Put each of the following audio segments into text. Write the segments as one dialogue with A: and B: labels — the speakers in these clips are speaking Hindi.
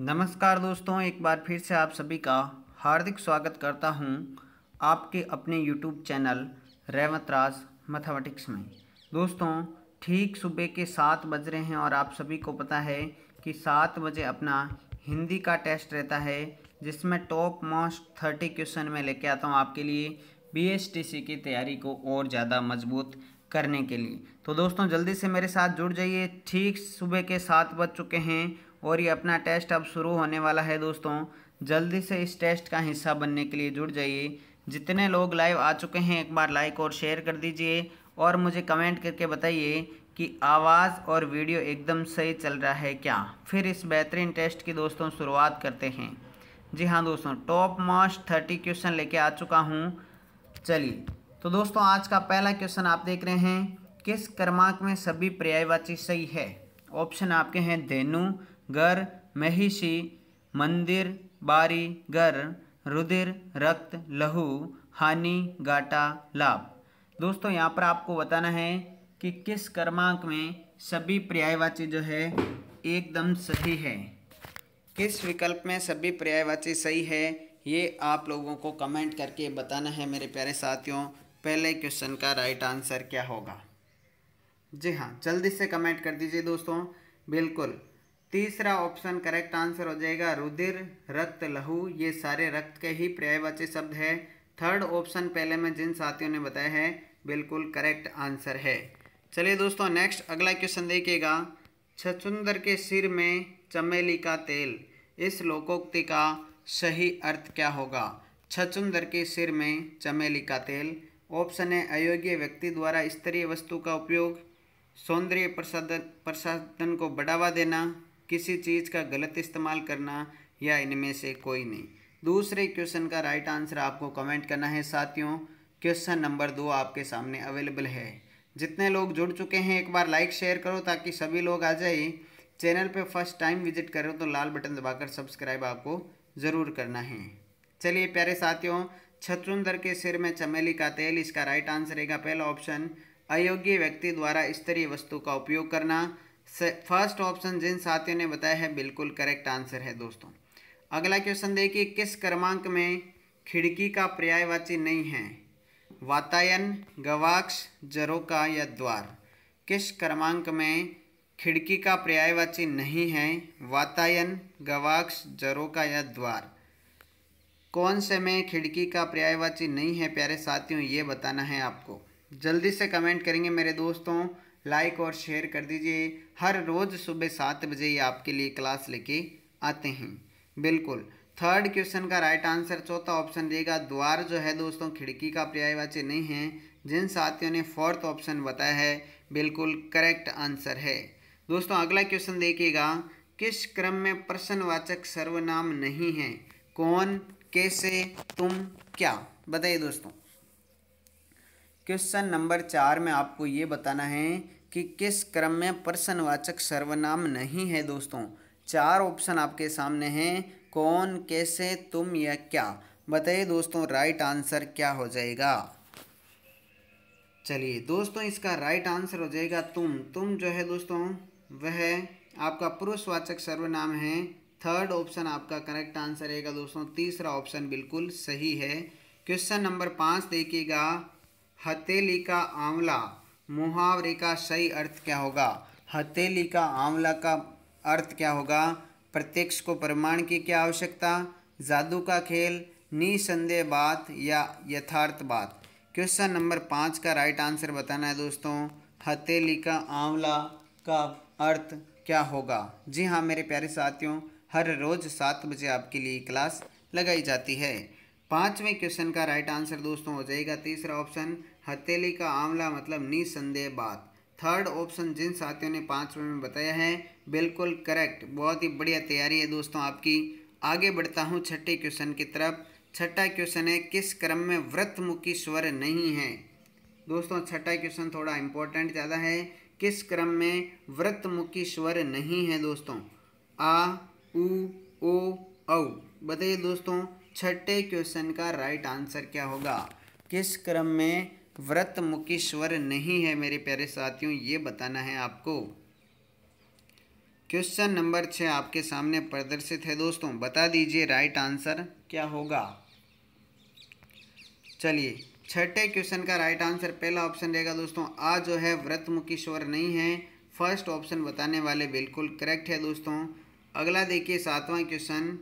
A: नमस्कार दोस्तों, एक बार फिर से आप सभी का हार्दिक स्वागत करता हूँ आपके अपने YouTube channel Revat Raj mathematics में। दोस्तों, ठीक सुबह के सात बज रहे हैं और आप सभी को पता है कि सात बजे अपना हिंदी का टेस्ट रहता है, जिसमें टॉप मोस्ट थर्टी क्वेश्चन में लेके आता हूँ आपके लिए बी की तैयारी को और ज़्यादा मज़बूत करने के लिए। तो दोस्तों, जल्दी से मेरे साथ जुड़ जाइए। ठीक सुबह के सात बज चुके हैं और ये अपना टेस्ट अब शुरू होने वाला है दोस्तों। जल्दी से इस टेस्ट का हिस्सा बनने के लिए जुड़ जाइए। जितने लोग लाइव आ चुके हैं, एक बार लाइक और शेयर कर दीजिए। और मुझे कमेंट करके बताइए कि आवाज़ और वीडियो एकदम सही चल रहा है क्या? फिर इस बेहतरीन टेस्ट की दोस्तों शुरुआत करते हैं। जी हाँ दोस्तों टॉप मोस्ट थर्टी क्वेश्चन लेके आ चुका हूँ। चलिए तो दोस्तों आज का पहला क्वेश्चन आप देख रहे हैं, किस क्रमांक में सभी पर्यायवाची सही है? ऑप्शन आपके हैं धेनु घर, महिषी, मंदिर, बारी, घर, रुधिर, रक्त, लहू, हानि गाटा लाभ। दोस्तों, यहाँ पर आपको बताना है कि किस क्रमांक में सभी पर्यायवाची जो है, एकदम सही है। किस विकल्प में सभी पर्यायवाची सही है, ये आप लोगों को कमेंट करके बताना है मेरे प्यारे साथियों। पहले क्वेश्चन का राइट आंसर क्या होगा? जी हाँ जल्दी से कमेंट कर दीजिए दोस्तों। बिल्कुल तीसरा ऑप्शन करेक्ट आंसर हो जाएगा रुधिर, रक्त, लहू। ये सारे रक्त के ही पर्यायवाची शब्द है। थर्ड ऑप्शन पहले में जिन साथियों ने बताया है, बिल्कुल करेक्ट आंसर है। चलिए दोस्तों, नेक्स्ट अगला क्वेश्चन देखिएगा। छचुंदर के सिर में चमेली का तेल, इस लोकोक्ति का सही अर्थ क्या होगा? छचुंदर के सिर में चमेली का तेल। ऑप्शन है अयोग्य व्यक्ति द्वारा स्तरीय वस्तु का उपयोग। सौंदर्य प्रसादन प्रसादन को बढ़ावा देना। किसी चीज़ का गलत इस्तेमाल करना या इनमें से कोई नहीं। दूसरे क्वेश्चन का राइट आंसर आपको कमेंट करना है, साथियों। क्वेश्चन नंबर दो आपके सामने अवेलेबल है। जितने लोग जुड़ चुके हैं, एक बार लाइक, शेयर करो ताकि सभी लोग आ जाए। चैनल पे फ़र्स्ट टाइम विज़िट करो तो लाल बटन दबाकर सब्सक्राइब आपको ज़रूर करना है। चलिए प्यारे साथियों छत्रुंदर के सिर में चमेली का तेल, इसका राइट आंसर रहेगा पहला ऑप्शन, अयोग्य व्यक्ति द्वारा स्तरीय वस्तु का उपयोग करना। फ़र्स्ट ऑप्शन जिन साथियों ने बताया है, बिल्कुल करेक्ट आंसर है दोस्तों। अगला क्वेश्चन देखिए, किस क्रमांक में खिड़की का पर्यायवाची नहीं है? वातायन, गवाक्ष, जरोका या द्वार? किस क्रमांक में खिड़की का पर्यायवाची नहीं है? वातायन, गवाक्ष, जरोका या द्वार? कौन से में खिड़की का पर्यायवाची नहीं है? प्यारे साथियों, ये बताना है आपको। जल्दी से कमेंट करेंगे मेरे दोस्तों। लाइक और शेयर कर दीजिए। हर रोज़ सुबह सात बजे ये आपके लिए क्लास लेके आते हैं। बिल्कुल। थर्ड क्वेश्चन का राइट आंसर चौथा ऑप्शन देगा द्वार जो है दोस्तों, खिड़की का पर्यायवाची नहीं है। जिन साथियों ने फोर्थ ऑप्शन बताया है, बिल्कुल करेक्ट आंसर है। दोस्तों, अगला क्वेश्चन देखिएगा। किस क्रम में प्रश्नवाचक सर्वनाम नहीं है? कौन, कैसे, तुम, क्या? बताइए दोस्तों। क्वेश्चन नंबर चार में आपको ये बताना है कि किस क्रम में प्रश्नवाचक सर्वनाम नहीं है दोस्तों? चार ऑप्शन आपके सामने हैं। कौन, कैसे, तुम या क्या? बताइए दोस्तों राइट आंसर क्या हो जाएगा? चलिए दोस्तों, इसका राइट आंसर हो जाएगा तुम। तुम जो है दोस्तों, वह आपका पुरुषवाचक सर्वनाम है। थर्ड ऑप्शन आपका करेक्ट आंसर रहेगा दोस्तों। तीसरा ऑप्शन बिल्कुल सही है। क्वेश्चन नंबर पाँच देखिएगा। हथेली का आंवला, मुहावरे का सही अर्थ क्या होगा? हथेली का आंवला का अर्थ क्या होगा? प्रत्यक्ष को प्रमाण की क्या आवश्यकता? जादू का खेल, निसंदेह बात या यथार्थ बात? क्वेश्चन नंबर पाँच का राइट आंसर बताना है दोस्तों। हथेली का आंवला का अर्थ क्या होगा? जी हाँ मेरे प्यारे साथियों, हर रोज़ सात बजे आपके लिए क्लास लगाई जाती है। पाँचवें क्वेश्चन का राइट आंसर दोस्तों हो जाएगा। तीसरा ऑप्शन हथेली का आंवला मतलब निसंदेह बात। थर्ड ऑप्शन जिन साथियों ने पाँच पाँचवें में बताया है, बिल्कुल करेक्ट बहुत ही बढ़िया तैयारी है दोस्तों आपकी। आगे बढ़ता हूँ छठे क्वेश्चन की तरफ़। छठा क्वेश्चन है, किस क्रम में व्रतमुखी स्वर नहीं है? दोस्तों, छठा क्वेश्चन थोड़ा इंपॉर्टेंट ज़्यादा है। किस क्रम में व्रतमुखी स्वर नहीं है दोस्तों? आ, उ, ओ, औ। बताइए दोस्तों, छठे क्वेश्चन का राइट आंसर क्या होगा? किस क्रम में व्रत मुखी स्वर नहीं है मेरे प्यारे साथियों, ये बताना है आपको क्वेश्चन नंबर छः आपके सामने प्रदर्शित है। दोस्तों, बता दीजिए राइट आंसर क्या होगा? चलिए, छठे क्वेश्चन का राइट आंसर पहला ऑप्शन रहेगा दोस्तों, आ जो है व्रतमुखी स्वर नहीं है। फ़र्स्ट ऑप्शन बताने वाले बिल्कुल करेक्ट है दोस्तों। अगला देखिए सातवां क्वेश्चन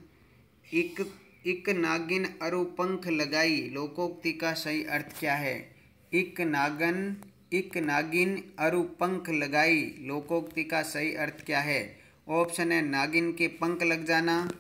A: इक इक नागिन अरु पंख लगाई, लोकोक्ति का सही अर्थ क्या है? इक नागन, इक नागिन अरु पंख लगाई। लोकोक्ति का सही अर्थ क्या है? ऑप्शन है नागिन के पंख लग जाना।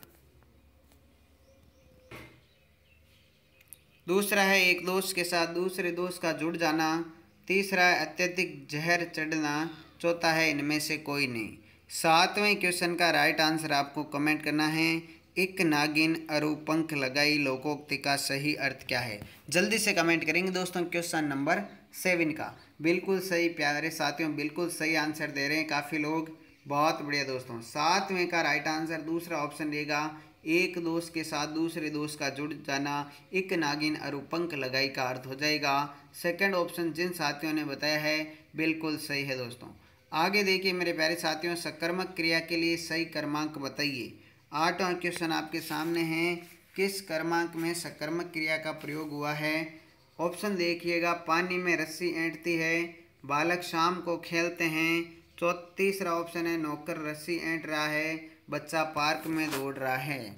A: दूसरा है एक दोस्त के साथ दूसरे दोस्त का जुड़ जाना। तीसरा है अत्यधिक जहर चढ़ना। चौथा है इनमें से कोई नहीं। सातवें क्वेश्चन का राइट आंसर आपको कमेंट करना है। एक नागिन अरु पंख लगाई लोकोक्ति का सही अर्थ क्या है? जल्दी से कमेंट करेंगे दोस्तों क्वेश्चन नंबर सेवन का। बिल्कुल सही प्यारे साथियों, बिल्कुल सही आंसर दे रहे हैं काफ़ी लोग। बहुत बढ़िया दोस्तों। सातवें का राइट आंसर दूसरा ऑप्शन रहेगा एक दोस्त के साथ दूसरे दोस्त का जुड़ जाना, एक नागिन अरु पंख लगाई का अर्थ हो जाएगा। सेकंड ऑप्शन जिन साथियों ने बताया है, बिल्कुल सही है दोस्तों। आगे देखिए मेरे प्यारे साथियों, सकर्मक क्रिया के लिए सही क्रमांक बताइए। आठवां क्वेश्चन आपके सामने है। किस कर्मांक में सकर्मक क्रिया का प्रयोग हुआ है? ऑप्शन देखिएगा, पानी में रस्सी ऐंठती है, बालक शाम को खेलते हैं चौ तीसरा ऑप्शन है, नौकर रस्सी ऐंठ रहा है, बच्चा पार्क में दौड़ रहा है।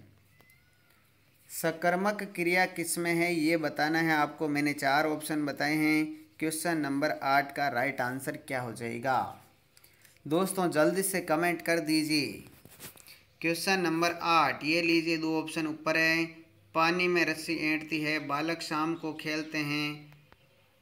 A: सकर्मक क्रिया किसमें है, ये बताना है आपको। मैंने चार ऑप्शन बताए हैं। क्वेश्चन नंबर आठ का राइट आंसर क्या हो जाएगा? दोस्तों, जल्दी से कमेंट कर दीजिए। क्वेश्चन नंबर आठ, ये लीजिए दो ऑप्शन ऊपर है। पानी में रस्सी ऐंठती है, बालक शाम को खेलते हैं।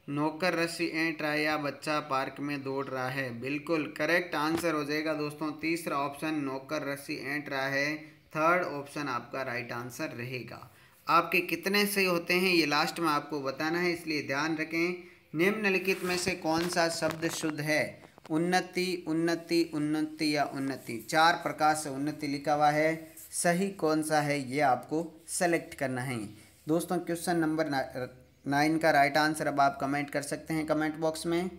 A: नौकर रस्सी ऐंठ रहा है या बच्चा पार्क में दौड़ रहा है? बिल्कुल करेक्ट आंसर हो जाएगा दोस्तों, तीसरा ऑप्शन नौकर रस्सी ऐंठ रहा है। थर्ड ऑप्शन आपका राइट आंसर रहेगा। आपके कितने सही होते हैं, ये लास्ट में आपको बताना है, इसलिए ध्यान रखें। निम्नलिखित में से कौन सा शब्द शुद्ध है? उन्नति उन्नति उन्नति या उन्नति। चार प्रकार से उन्नति लिखा हुआ है। सही कौन सा है, ये आपको सेलेक्ट करना है। दोस्तों क्वेश्चन नंबर नाइन का राइट आंसर अब आप कमेंट कर सकते हैं कमेंट बॉक्स में।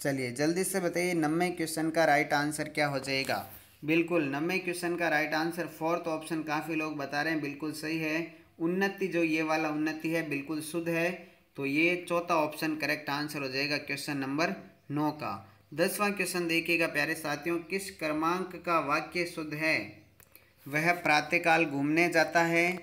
A: चलिए, जल्दी से बताइए, नब्बे क्वेश्चन का राइट आंसर क्या हो जाएगा? बिल्कुल, नब्बे क्वेश्चन का राइट आंसर फोर्थ ऑप्शन काफ़ी लोग बता रहे हैं, बिल्कुल सही है। उन्नति जो ये वाला उन्नति है, बिल्कुल शुद्ध है। तो ये चौथा ऑप्शन करेक्ट आंसर हो जाएगा क्वेश्चन नंबर नौ का। दसवां क्वेश्चन देखिएगा प्यारे साथियों, किस क्रमांक का वाक्य शुद्ध है? वह प्रातःकाल घूमने जाता है,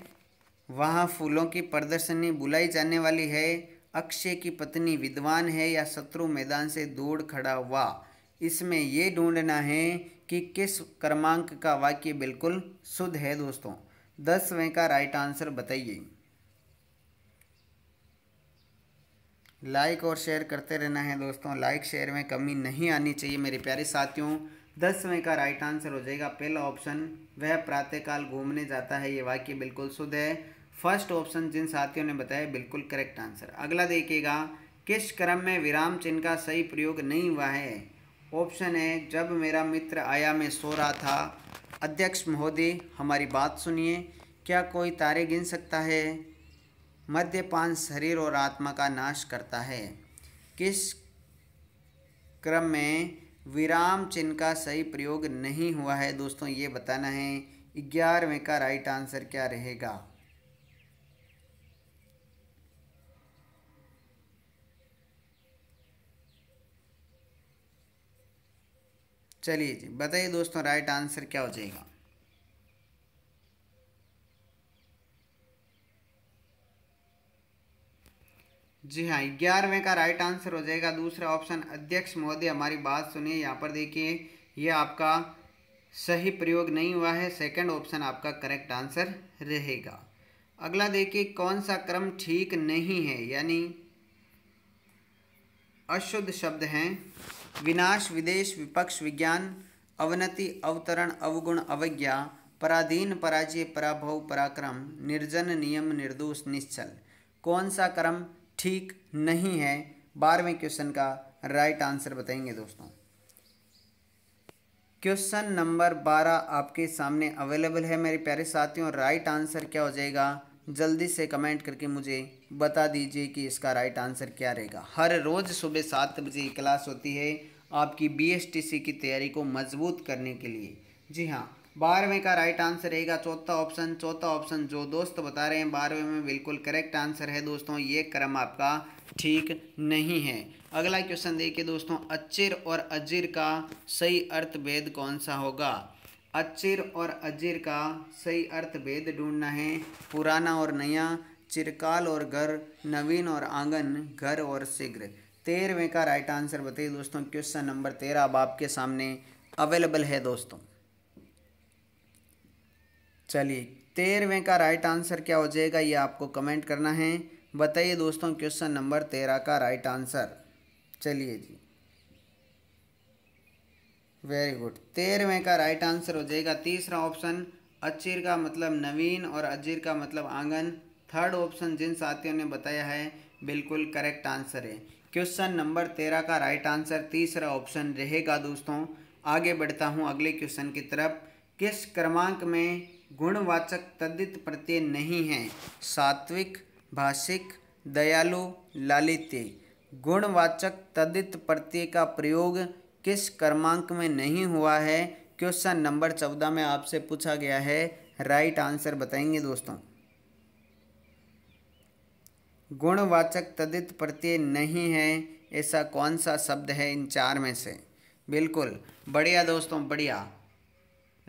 A: वहाँ फूलों की प्रदर्शनी बुलाई जाने वाली है, अक्षय की पत्नी विद्वान है या शत्रु मैदान से दौड़ खड़ा हुआ। इसमें ये ढूंढना है कि किस क्रमांक का वाक्य बिल्कुल शुद्ध है दोस्तों। दसवें का राइट आंसर बताइए। लाइक और शेयर करते रहना है दोस्तों। लाइक शेयर में कमी नहीं आनी चाहिए मेरे प्यारे साथियों। दसवें का राइट आंसर हो जाएगा। पहला ऑप्शन वह प्रातःकाल घूमने जाता है। ये वाक्य बिल्कुल शुद्ध है। फ़र्स्ट ऑप्शन जिन साथियों ने बताया, बिल्कुल करेक्ट आंसर अगला देखिएगा, किस क्रम में विराम चिन्ह का सही प्रयोग नहीं हुआ है? ऑप्शन है, जब मेरा मित्र आया, मैं सो रहा था। अध्यक्ष महोदय, हमारी बात सुनिए। क्या कोई तारे गिन सकता है? मद्यपान शरीर और आत्मा का नाश करता है। किस क्रम में विराम चिन्ह का सही प्रयोग नहीं हुआ है, दोस्तों, ये बताना है ग्यारहवें का राइट आंसर क्या रहेगा? चलिए जी, बताइए दोस्तों राइट आंसर क्या हो जाएगा? जी हाँ ग्यारहवें का राइट आंसर हो जाएगा। दूसरा ऑप्शन अध्यक्ष महोदय, हमारी बात सुनिए, यहाँ पर देखिए, ये आपका सही प्रयोग नहीं हुआ है। सेकंड ऑप्शन आपका करेक्ट आंसर रहेगा। अगला देखिए, कौन सा क्रम ठीक नहीं है? यानी अशुद्ध शब्द हैं, विनाश, विदेश, विपक्ष, विज्ञान, अवनति, अवतरण, अवगुण, अवज्ञा, पराधीन, पराजय, पराभव, पराक्रम, निर्जन, नियम, निर्दोष, निश्चल। कौन सा क्रम ठीक नहीं है, बारहवें क्वेश्चन का राइट आंसर बताएँगे दोस्तों। क्वेश्चन नंबर बारह आपके सामने अवेलेबल है मेरे प्यारे साथियों। राइट आंसर क्या हो जाएगा? जल्दी से कमेंट करके मुझे बता दीजिए कि इसका राइट आंसर क्या रहेगा। हर रोज़ सुबह सात बजे क्लास होती है आपकी बीएसटीसी की तैयारी को मज़बूत करने के लिए। जी हाँ बारहवें का राइट आंसर रहेगा, चौथा ऑप्शन चौथा ऑप्शन जो दोस्त बता रहे हैं, बारहवें में बिल्कुल करेक्ट आंसर है दोस्तों, ये क्रम आपका ठीक नहीं है। अगला क्वेश्चन देखिए दोस्तों अचिर और अजीर का सही अर्थ भेद कौन सा होगा? अचिर और अजीर का सही अर्थ भेद ढूंढना है, पुराना और नया, चिरकाल और घर, नवीन और आँगन, घर और शीघ्र। तेरहवें का राइट आंसर बताइए दोस्तों क्वेश्चन नंबर तेरह अब आपके सामने अवेलेबल है दोस्तों। चलिए, तेरहवें का राइट आंसर क्या हो जाएगा? ये आपको कमेंट करना है। बताइए दोस्तों क्वेश्चन नंबर तेरह का राइट आंसर चलिए जी। वेरी गुड तेरहवें का राइट आंसर हो जाएगा। तीसरा ऑप्शन अचिर का मतलब नवीन और अजीर का मतलब आँगन। थर्ड ऑप्शन जिन साथियों ने बताया है, बिल्कुल करेक्ट आंसर है। क्वेश्चन नंबर तेरह का राइट आंसर तीसरा ऑप्शन रहेगा दोस्तों। आगे बढ़ता हूँ अगले क्वेश्चन की तरफ़। किस क्रमांक में गुणवाचक तद्दित प्रत्यय नहीं है। सात्विक, भाषिक, दयालु, लालित्य। गुणवाचक तदित प्रत्यय का प्रयोग किस क्रमांक में नहीं हुआ है, क्वेश्चन नंबर चौदह में आपसे पूछा गया है। राइट आंसर बताएँगे दोस्तों। गुणवाचक तदित प्रत्यय नहीं है, ऐसा कौन सा शब्द है इन चार में से? बिल्कुल, बढ़िया दोस्तों, बढ़िया।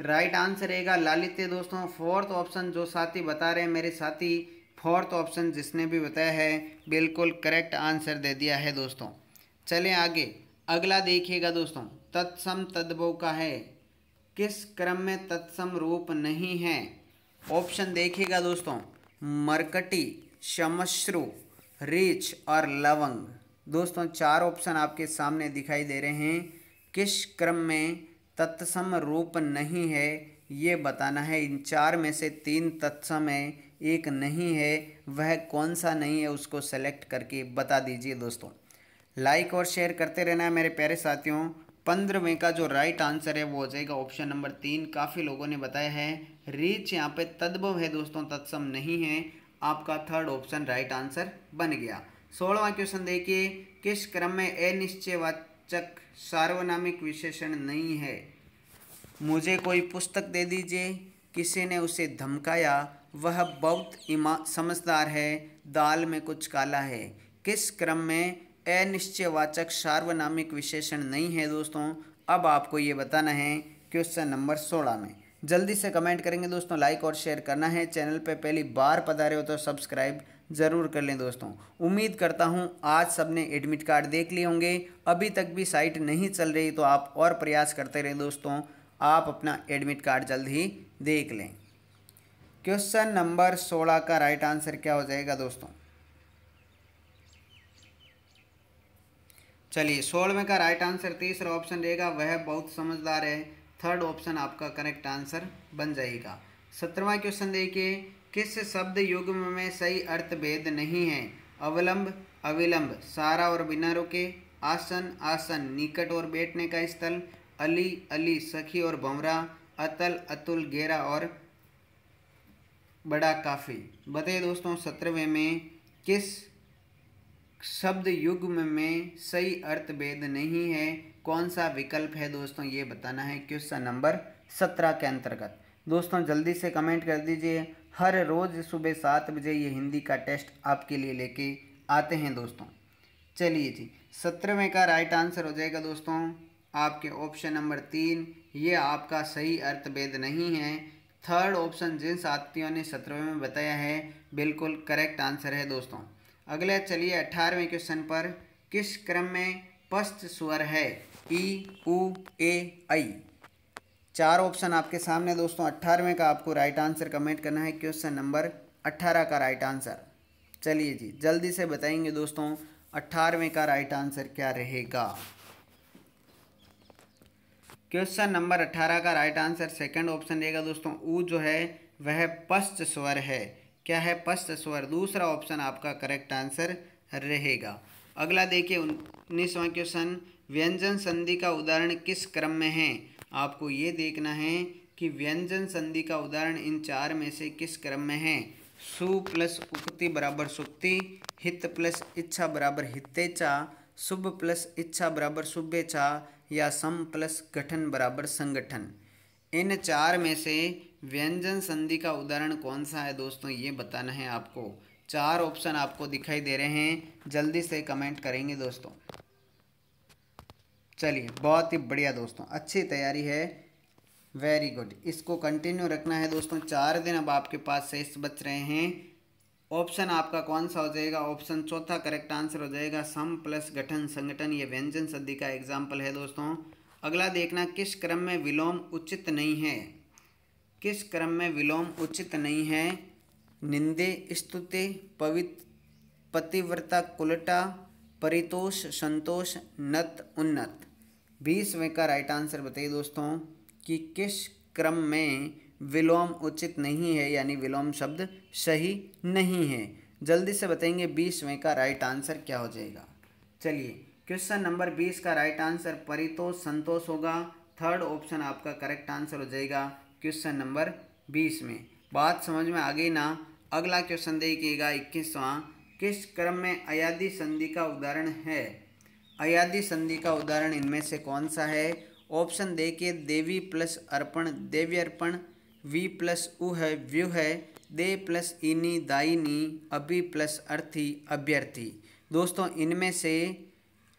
A: राइट आंसर रहेगा लालित्य दोस्तों। फोर्थ ऑप्शन जो साथी बता रहे हैं, मेरे साथी फोर्थ ऑप्शन जिसने भी बताया है, बिल्कुल करेक्ट आंसर दे दिया है दोस्तों। चलें आगे। अगला देखिएगा दोस्तों। तत्सम तद्भव का है। किस क्रम में तत्सम रूप नहीं है? ऑप्शन देखिएगा दोस्तों। मरकटी, शमश्रु, रीछ और लवंग। दोस्तों, चार ऑप्शन आपके सामने दिखाई दे रहे हैं। किस क्रम में तत्सम रूप नहीं है, ये बताना है। इन चार में से तीन तत्सम है, एक नहीं है, वह कौन सा नहीं है, उसको सेलेक्ट करके बता दीजिए दोस्तों। लाइक और शेयर करते रहना है मेरे प्यारे साथियों। पंद्रहवें का जो राइट आंसर है, वो हो जाएगा ऑप्शन नंबर तीन। काफ़ी लोगों ने बताया है रीच यहाँ पे तद्भव है दोस्तों, तत्सम नहीं है। आपका थर्ड ऑप्शन राइट आंसर बन गया। सोलहवा क्वेश्चन देखिए, किस क्रम में अनिश्चयवाचक सार्वनामिक विशेषण नहीं है। मुझे कोई पुस्तक दे दीजिए। किसी ने उसे धमकाया, वह बहुत ईमा समझदार है, दाल में कुछ काला है। किस क्रम में? अनिश्चयवाचक सार्वनामिक विशेषण नहीं है दोस्तों। अब आपको ये बताना है क्वेश्चन नंबर सोलह में। जल्दी से कमेंट करेंगे दोस्तों, लाइक और शेयर करना है। चैनल पे पहली बार पधारे हो तो सब्सक्राइब ज़रूर कर लें दोस्तों। उम्मीद करता हूँ आज सबने एडमिट कार्ड देख लिए होंगे। अभी तक भी साइट नहीं चल रही तो आप और प्रयास करते रहें दोस्तों। आप अपना एडमिट कार्ड जल्द ही देख लें। क्वेश्चन नंबर सोलह का राइट आंसर क्या हो जाएगा दोस्तों? चलिए सोलहवें का राइट आंसर तीसरा ऑप्शन रहेगा। वह बहुत समझदार है। थर्ड ऑप्शन आपका करेक्ट आंसर बन जाएगा। सत्रहवा क्वेश्चन देखिए किस शब्द युग्म में सही अर्थ भेद नहीं है? अवलंब, अविलंब, सारा और बिना रुके, आसन आसन, निकट और बैठने का स्थल, अली अली, सखी और भंवरा अतल, अतुल, गेरा और बड़ा काफ़ी। बताइए दोस्तों, सत्रहवें में किस शब्द युग्म में सही अर्थ भेद नहीं है? कौन सा विकल्प है दोस्तों, ये बताना है। क्वेश्चन नंबर सत्रह के अंतर्गत। दोस्तों, जल्दी से कमेंट कर दीजिए। हर रोज़ सुबह सात बजे ये हिंदी का टेस्ट आपके लिए लेके आते हैं दोस्तों। चलिए जी, सत्रहवें का राइट आंसर हो जाएगा दोस्तों। आपके ऑप्शन नंबर तीन, ये आपका सही अर्थ भेद नहीं है। थर्ड ऑप्शन जिन साथियों ने सत्रहवें में बताया है, बिल्कुल करेक्ट आंसर है दोस्तों। अगले चलिए अठारहवें क्वेश्चन पर, किस क्रम में पस्त स्वर है? ई उ ए, आई। चार ऑप्शन आपके सामने दोस्तों, अट्ठारहवें का आपको राइट आंसर कमेंट करना है क्वेश्चन नंबर अट्ठारह का राइट आंसर चलिए जी, जल्दी से बताएँगे दोस्तों, अट्ठारहवें का राइट आंसर क्या रहेगा? क्वेश्चन नंबर अट्ठारह का राइट आंसर सेकंड ऑप्शन रहेगा दोस्तों, ऊ जो है, वह पश्च स्वर है। क्या है पश्च स्वर? दूसरा ऑप्शन आपका करेक्ट आंसर रहेगा। अगला देखिए, उन्नीसवां क्वेश्चन व्यंजन संधि का उदाहरण किस क्रम में है? आपको ये देखना है कि व्यंजन संधि का उदाहरण इन चार में से किस क्रम में है? सु प्लस उक्ति बराबर सुक्ति, हित प्लस इच्छा बराबर हितेचा शुभ प्लस इच्छा बराबर शुभेच्छा या सम प्लस गठन बराबर संगठन। इन चार में से व्यंजन संधि का उदाहरण कौन सा है दोस्तों, ये बताना है आपको। चार ऑप्शन आपको दिखाई दे रहे हैं। जल्दी से कमेंट करेंगे दोस्तों। चलिए, बहुत ही बढ़िया दोस्तों, अच्छी तैयारी है। वेरी गुड इसको कंटिन्यू रखना है दोस्तों, चार दिन अब आपके पास शेष बच रहे हैं। ऑप्शन आपका कौन सा हो जाएगा? ऑप्शन चौथा करेक्ट आंसर हो जाएगा, सम प्लस गठन संगठन, ये व्यंजन सदी का एग्ज़ाम्पल है दोस्तों। अगला देखना, किस क्रम में विलोम उचित नहीं है? किस क्रम में विलोम उचित नहीं है? निंदे, स्तुति पवित्र पतिव्रता, कुलटा, परितोष, संतोष, नत, उन्नत। बीसवें का राइट आंसर बताइए दोस्तों, कि किस क्रम में विलोम उचित नहीं है, यानी विलोम शब्द सही नहीं है? जल्दी से बताएँगे बीसवें का राइट आंसर क्या हो जाएगा। चलिए क्वेश्चन नंबर बीस का राइट आंसर परितोष संतोष होगा। थर्ड ऑप्शन आपका करेक्ट आंसर हो जाएगा क्वेश्चन नंबर बीस में। बात समझ में आ गई ना? अगला क्वेश्चन देखिएगा इक्कीसवां। किस क्रम में अयादी संधि का उदाहरण है? अयादी संधि का उदाहरण इनमें से कौन सा है? ऑप्शन देखिए देवी प्लस अर्पण, देवी अर्पण, वी प्लस उ है, व्यू है, दे प्लस इनी दाइनी अभी प्लस अर्थी अभ्यर्थी। दोस्तों, इनमें से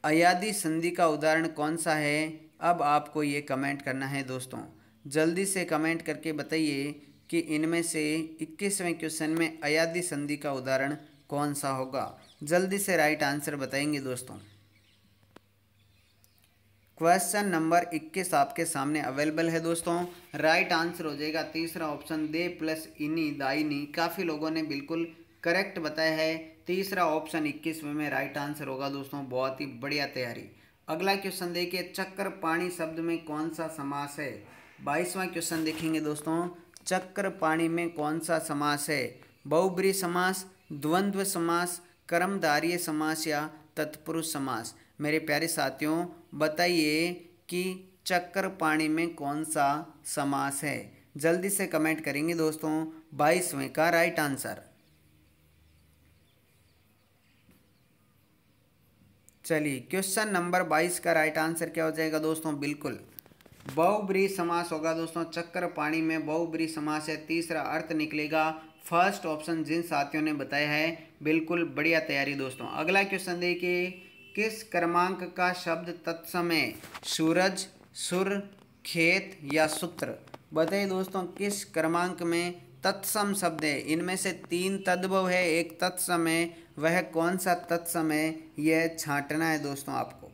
A: अयादी संधि का उदाहरण कौन सा है? अब आपको ये कमेंट करना है दोस्तों। जल्दी से कमेंट करके बताइए कि इनमें से इक्कीसवें क्वेश्चन में अयादी संधि का उदाहरण कौन सा होगा? जल्दी से राइट आंसर बताएँगे दोस्तों। क्वेश्चन नंबर 21 आपके सामने अवेलेबल है दोस्तों। राइट आंसर हो जाएगा। तीसरा ऑप्शन दे प्लस इनी दाइनी काफ़ी लोगों ने बिल्कुल करेक्ट बताया है। तीसरा ऑप्शन इक्कीसवें में राइट आंसर होगा दोस्तों। बहुत ही बढ़िया तैयारी। अगला क्वेश्चन देखिए, चक्कर पाणी शब्द में कौन सा समास है? बाईसवां क्वेश्चन देखेंगे दोस्तों। चक्र पाणी में कौन सा समास है? बहुब्री समास, द्वंद्व समास कर्मधारीय समास या तत्पुरुष समास। मेरे प्यारे साथियों बताइए कि चक्कर पाणी में कौन सा समास है? जल्दी से कमेंट करेंगे दोस्तों। बाईसवें का राइट आंसर चलिए क्वेश्चन नंबर बाईस का राइट आंसर क्या हो जाएगा दोस्तों? बिल्कुल। बहुब्री समास होगा दोस्तों। चक्कर पाणी में बहुब्री समास है। तीसरा अर्थ निकलेगा। फ़र्स्ट ऑप्शन जिन साथियों ने बताया है, बिल्कुल बढ़िया तैयारी दोस्तों। अगला क्वेश्चन देखिए। किस क्रमांक का शब्द तत्समय? सूरज, सुर, खेत या सूत्र? बताइए दोस्तों, किस क्रमांक में तत्सम शब्द है? इनमें से तीन तद्भव है, एक तत्समय। वह कौन सा तत्समय? यह छांटना है दोस्तों आपको।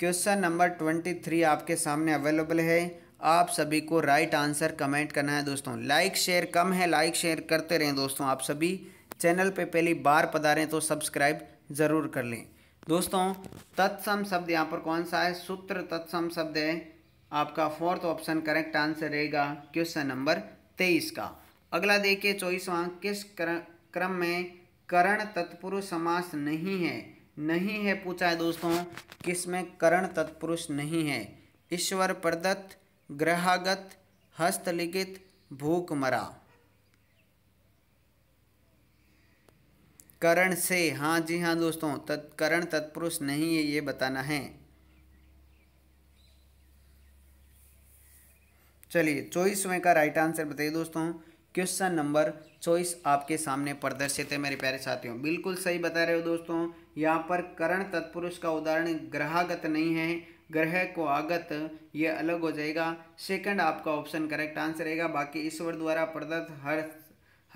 A: क्वेश्चन नंबर ट्वेंटी थ्री आपके सामने अवेलेबल है। आप सभी को राइट आंसर कमेंट करना है दोस्तों। लाइक, शेयर कम है, लाइक, शेयर करते रहें दोस्तों आप सभी। चैनल पे पहली बार पधारें तो सब्सक्राइब ज़रूर कर लें। दोस्तों, तत्सम शब्द यहाँ पर कौन सा है? सूत्र तत्सम शब्द है। आपका फोर्थ ऑप्शन करेक्ट आंसर रहेगा क्वेश्चन नंबर तेईस का। अगला देखिए, चौबीसवां, किस क्र, क्रम में करण तत्पुरुष समास नहीं है? नहीं है पूछा है दोस्तों, किसमें करण तत्पुरुष नहीं है? ईश्वर प्रदत्त, ग्रहागत, हस्तलिखित, भूख मरा। करण से हाँ जी हाँ दोस्तों तत्करण तत्पुरुष नहीं है, ये बताना है। चलिए चौबीसवें का राइट आंसर बताइए दोस्तों। क्वेश्चन नंबर चौबीस आपके सामने प्रदर्शित है, मेरे प्यारे साथियों। बिल्कुल सही बता रहे हो दोस्तों, यहाँ पर करण तत्पुरुष का उदाहरण ग्रहागत नहीं है, ग्रह को आगत, ये अलग हो जाएगा। सेकंड आपका ऑप्शन करेक्ट आंसर रहेगा, बाकी ईश्वर द्वारा प्रदत्त हर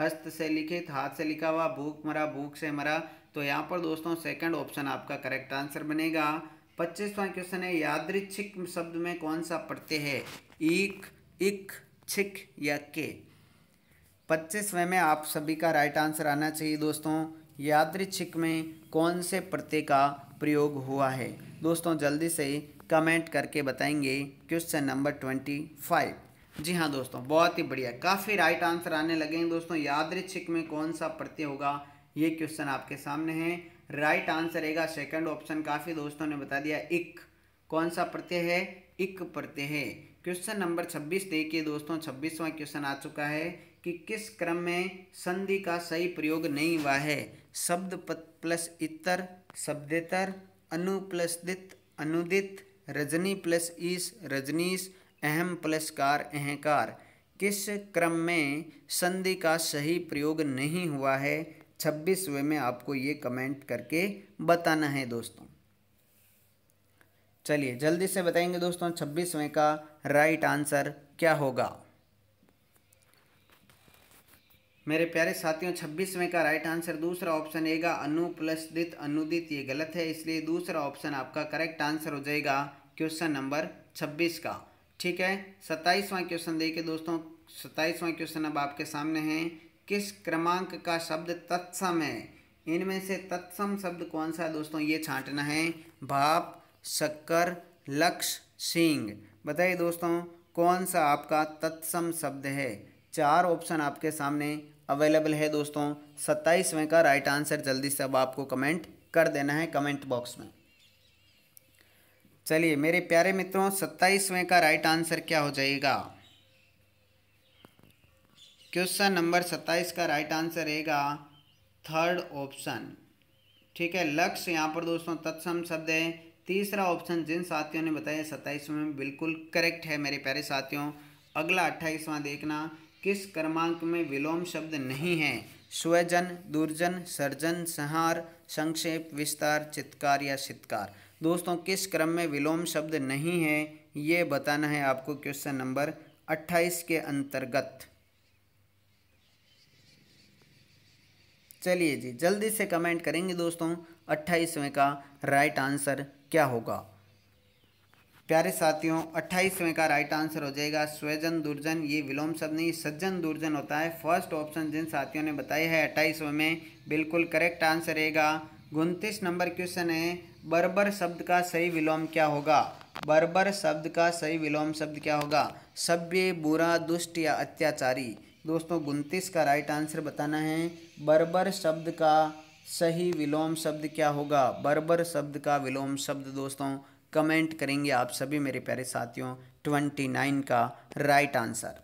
A: हस्त से लिखित, हाथ से लिखा हुआ, भूख मरा, भूख से मरा। तो यहाँ पर दोस्तों सेकंड ऑप्शन आपका करेक्ट आंसर बनेगा। पच्चीसवां क्वेश्चन है, यादृच्छिक शब्द में कौन सा प्रत्यय है? ईक, इक, छिक या के? पच्चीसवें में आप सभी का राइट आंसर आना चाहिए दोस्तों। यादृच्छिक में कौन से प्रत्यय का प्रयोग हुआ है? दोस्तों जल्दी से कमेंट करके बताएँगे। क्वेश्चन नंबर ट्वेंटी फाइव जी हाँ दोस्तों, बहुत ही बढ़िया। काफ़ी राइट आंसर आने लगे हैं दोस्तों। यादृच्छिक में कौन सा प्रत्यय होगा? ये क्वेश्चन आपके सामने है। राइट आंसर रहेगा। सेकंड ऑप्शन काफ़ी दोस्तों ने बता दिया। इक। कौन सा प्रत्यय है? इक प्रत्यय है। क्वेश्चन नंबर 26 देखिए दोस्तों। छब्बीसवां क्वेश्चन आ चुका है कि किस क्रम में संधि का सही प्रयोग नहीं हुआ है? शब्द प्लस इतर, शब्देतर, अनु प्लस दित, अनुदित, रजनी प्लस ईस रजनीश अहम प्लस कार अहकार। किस क्रम में संधि का सही प्रयोग नहीं हुआ है? छब्बीसवें में आपको ये कमेंट करके बताना है दोस्तों। चलिए, जल्दी से बताएँगे दोस्तों छब्बीसवें का राइट आंसर क्या होगा? मेरे प्यारे साथियों छब्बीसवें का राइट आंसर दूसरा ऑप्शन रहेगा अनु प्लस दित अनुदित, ये गलत है, इसलिए दूसरा ऑप्शन आपका करेक्ट आंसर हो जाएगा क्वेश्चन नंबर छब्बीस का। ठीक है? सत्ताईसवां क्वेश्चन देखिए दोस्तों सत्ताईसवां क्वेश्चन अब आपके सामने है। किस क्रमांक का शब्द तत्सम है? इनमें से तत्सम शब्द कौन सा है दोस्तों? ये छांटना है। भाप, शक्कर, लक्ष्य सिंह बताइए दोस्तों, कौन सा आपका तत्सम शब्द है? चार ऑप्शन आपके सामने अवेलेबल है दोस्तों। सत्ताईसवें का राइट आंसर जल्दी से अब आपको कमेंट कर देना है कमेंट बॉक्स में। चलिए, मेरे प्यारे मित्रों, सत्ताईसवें का राइट आंसर क्या हो जाएगा? क्वेश्चन नंबर सत्ताईस का राइट आंसर रहेगा थर्ड ऑप्शन ठीक है, लक्ष्य यहाँ पर दोस्तों तत्सम शब्द है। तीसरा ऑप्शन जिन साथियों ने बताया, सत्ताईसवें में बिल्कुल करेक्ट है मेरे प्यारे साथियों। अगला अट्ठाईसवां देखना, किस क्रमांक में विलोम शब्द नहीं है? स्वजन, दुर्जन, सर्जन, संहार, संक्षेप, विस्तार, चित्कार या चित्कार दोस्तों, किस क्रम में विलोम शब्द नहीं है, ये बताना है आपको क्वेश्चन नंबर अट्ठाईस के अंतर्गत। चलिए जी, जल्दी से कमेंट करेंगे दोस्तों, अट्ठाईसवें का राइट आंसर क्या होगा? प्यारे साथियों, अट्ठाईसवें का राइट आंसर हो जाएगा, स्वजन, दुर्जन, ये विलोम शब्द नहीं, सज्जन, दुर्जन होता है। फ़र्स्ट ऑप्शन जिन साथियों ने बताया है, अट्ठाईसवें में, बिल्कुल करेक्ट आंसर रहेगा। उनतीस नंबर क्वेश्चन है, बर्बर शब्द का सही विलोम क्या होगा? बर्बर शब्द का सही विलोम शब्द क्या होगा? सभ्य, बुरा, दुष्ट या अत्याचारी। दोस्तों, उनतीस का राइट आंसर बताना है, बर्बर शब्द का सही विलोम शब्द क्या होगा? बर्बर शब्द का विलोम शब्द, दोस्तों। कमेंट करेंगे आप सभी मेरे प्यारे साथियों ट्वेंटी नाइन का राइट आंसर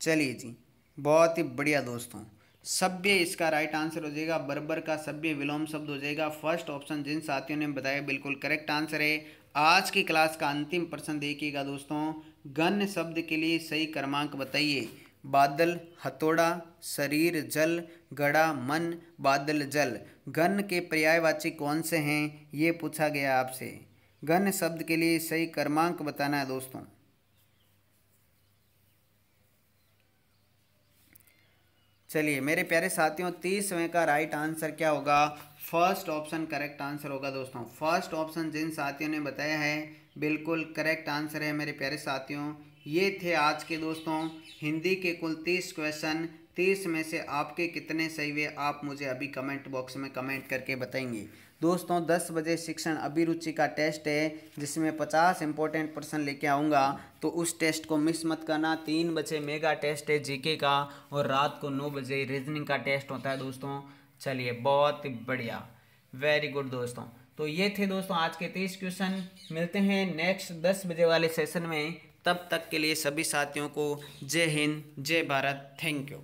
A: चलिए जी, बहुत ही बढ़िया दोस्तों, सभ्य इसका राइट आंसर हो जाएगा, बर्बर का सभ्य विलोम शब्द हो जाएगा। फ़र्स्ट ऑप्शन जिन साथियों ने बताया, बिल्कुल करेक्ट आंसर है। आज की क्लास का अंतिम प्रश्न देखिएगा दोस्तों गण शब्द के लिए सही क्रमांक बताइए। बादल, हथौड़ा, शरीर, जल, गड़ा, मन, बादल, जल। घन के पर्यायवाची कौन से हैं, ये पूछा गया आपसे। घन शब्द के लिए सही क्रमांक बताना है दोस्तों। चलिए, मेरे प्यारे साथियों, तीसवें का राइट आंसर क्या होगा? फ़र्स्ट ऑप्शन करेक्ट आंसर होगा दोस्तों। फ़र्स्ट ऑप्शन जिन साथियों ने बताया है, बिल्कुल करेक्ट आंसर है मेरे प्यारे साथियों। ये थे आज के दोस्तों, हिंदी के कुल तीस क्वेश्चन तीस में से आपके कितने सही हुए, आप मुझे अभी कमेंट बॉक्स में कमेंट करके बताएँगे। दोस्तों, दस बजे शिक्षण अभिरुचि का टेस्ट है, जिसमें पचास इंपॉर्टेंट प्रश्न लेके आऊँगा तो उस टेस्ट को मिस मत करना। तीन बजे मेगा टेस्ट है जीके का, और रात को नौ बजे रीजनिंग का टेस्ट होता है दोस्तों। चलिए, बहुत बढ़िया। वेरी गुड दोस्तों। तो ये थे दोस्तों आज के तीस क्वेश्चन मिलते हैं नेक्स्ट दस बजे वाले सेशन में। तब तक के लिए सभी साथियों को जय हिंद जय भारत। Thank you